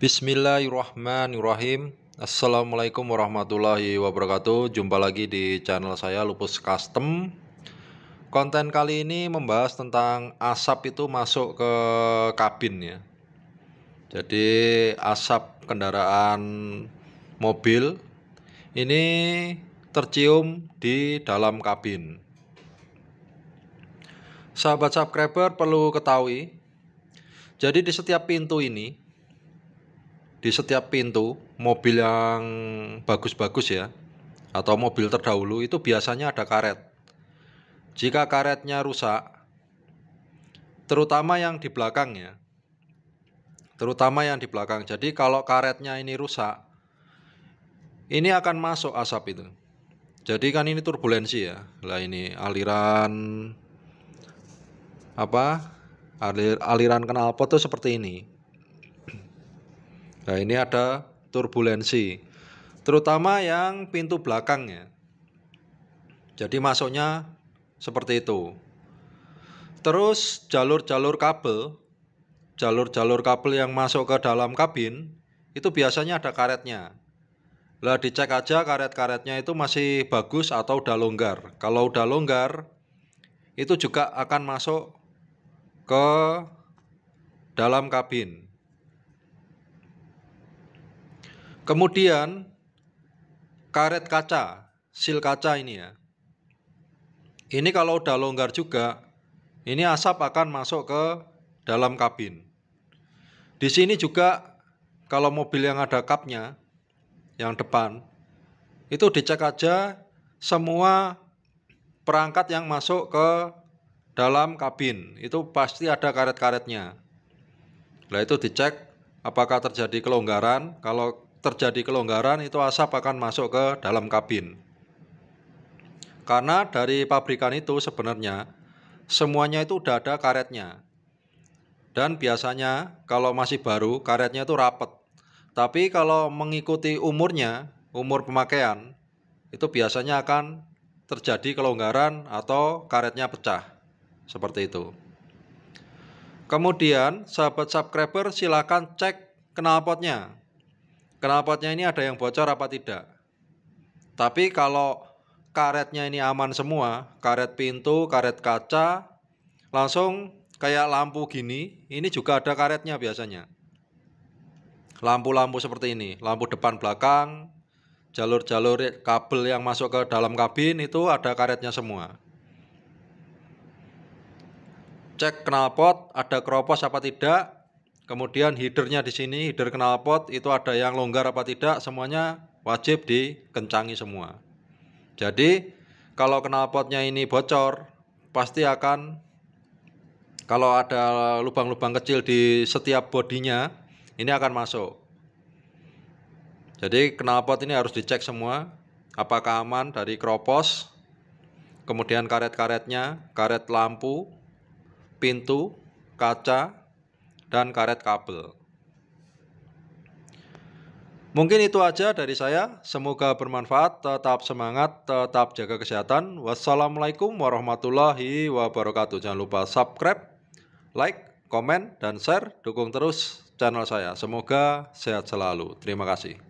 Bismillahirrahmanirrahim. Assalamualaikum warahmatullahi wabarakatuh. Jumpa lagi di channel saya Lupus Custom. Konten kali ini membahas tentang asap itu masuk ke kabin ya. Jadi asap kendaraan mobil Ini tercium di dalam kabin. Sahabat subscriber perlu ketahui jadi di setiap pintu ini di setiap pintu mobil yang bagus-bagus ya atau mobil terdahulu itu biasanya ada karet. Jika karetnya rusak, terutama yang di belakang ya, terutama yang di belakang. Jadi kalau karetnya ini rusak, ini akan masuk asap itu. Jadi kan ini turbulensi ya. Lah ini aliran apa? Alir, aliran knalpot itu seperti ini. Nah, ini ada turbulensi. Terutama yang pintu belakangnya. Jadi masuknya seperti itu. Terus jalur-jalur kabel, jalur-jalur kabel yang masuk ke dalam kabin itu biasanya ada karetnya. Lah dicek aja karet-karetnya itu masih bagus atau udah longgar. Kalau udah longgar itu juga akan masuk ke dalam kabin. Kemudian karet kaca, sil kaca ini ya. Ini kalau udah longgar juga, ini asap akan masuk ke dalam kabin. Di sini juga kalau mobil yang ada kapnya, yang depan, itu dicek aja semua perangkat yang masuk ke dalam kabin. Itu pasti ada karet-karetnya. Nah itu dicek apakah terjadi kelonggaran. Kalau terjadi kelonggaran itu asap akan masuk ke dalam kabin. Karena dari pabrikan itu sebenarnya semuanya itu udah ada karetnya. Dan biasanya kalau masih baru karetnya itu rapat. Tapi kalau mengikuti umurnya, umur pemakaian, itu biasanya akan terjadi kelonggaran atau karetnya pecah. Seperti itu. Kemudian sahabat subscriber silakan cek knalpotnya knalpotnya ini ada yang bocor apa tidak. Tapi kalau karetnya ini aman semua, karet pintu, karet kaca, langsung kayak lampu gini, ini juga ada karetnya biasanya. Lampu-lampu seperti ini, lampu depan belakang, jalur-jalur kabel yang masuk ke dalam kabin itu ada karetnya semua. Cek knalpot ada keropos apa tidak, Kemudian headernya di sini, header knalpot itu ada yang longgar apa tidak, semuanya wajib dikencangi semua. Jadi kalau knalpotnya ini bocor, pasti akan kalau ada lubang-lubang kecil di setiap bodinya, ini akan masuk. Jadi knalpot ini harus dicek semua, apakah aman dari kropos, kemudian karet-karetnya, karet lampu, pintu, kaca, dan karet kabel. Mungkin itu aja dari saya. Semoga bermanfaat. Tetap semangat, tetap jaga kesehatan. Wassalamualaikum warahmatullahi wabarakatuh. Jangan lupa subscribe, like, komen, dan share. Dukung terus channel saya. Semoga sehat selalu. Terima kasih.